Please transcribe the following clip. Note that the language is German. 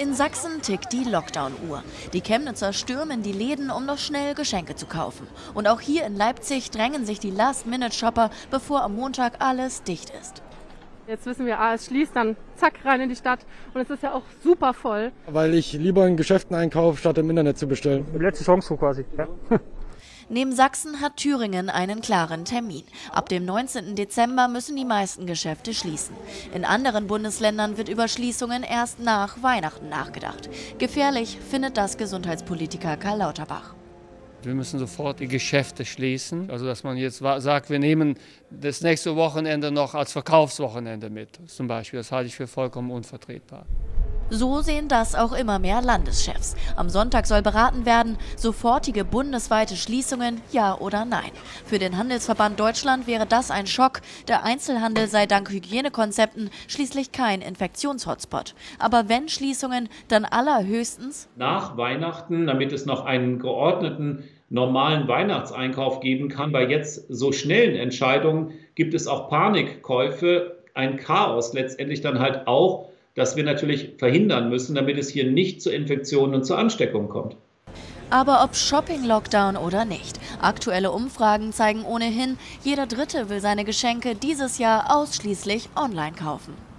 In Sachsen tickt die Lockdown-Uhr. Die Chemnitzer stürmen die Läden, um noch schnell Geschenke zu kaufen. Und auch hier in Leipzig drängen sich die Last-Minute-Shopper, bevor am Montag alles dicht ist. Jetzt wissen wir, ah, es schließt, dann zack rein in die Stadt. Und es ist ja auch super voll. Weil ich lieber in Geschäften einkaufe, statt im Internet zu bestellen. Letzte Chance so quasi. Ja. Neben Sachsen hat Thüringen einen klaren Termin. Ab dem 19. Dezember müssen die meisten Geschäfte schließen. In anderen Bundesländern wird über Schließungen erst nach Weihnachten nachgedacht. Gefährlich findet das Gesundheitspolitiker Karl Lauterbach. Wir müssen sofort die Geschäfte schließen. Also dass man jetzt sagt, wir nehmen das nächste Wochenende noch als Verkaufswochenende mit. Zum Beispiel. Das halte ich für vollkommen unvertretbar. So sehen das auch immer mehr Landeschefs. Am Sonntag soll beraten werden, sofortige bundesweite Schließungen, ja oder nein. Für den Handelsverband Deutschland wäre das ein Schock. Der Einzelhandel sei dank Hygienekonzepten schließlich kein Infektionshotspot. Aber wenn Schließungen, dann allerhöchstens nach Weihnachten, damit es noch einen geordneten normalen Weihnachtseinkauf geben kann. Bei jetzt so schnellen Entscheidungen gibt es auch Panikkäufe, ein Chaos letztendlich dann halt auch das wir natürlich verhindern müssen, damit es hier nicht zu Infektionen und zur Ansteckung kommt. Aber ob Shopping-Lockdown oder nicht, aktuelle Umfragen zeigen ohnehin, jeder Dritte will seine Geschenke dieses Jahr ausschließlich online kaufen.